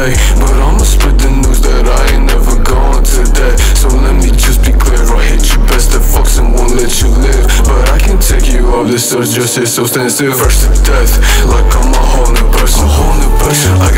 day But I'ma spread the news that I ain't never to today. So let me just be clear, I'll hit you best that fucks and won't let you live. But I can take you off the surge, just here, so stand still first to death, like I'm a whole new person, a whole new person.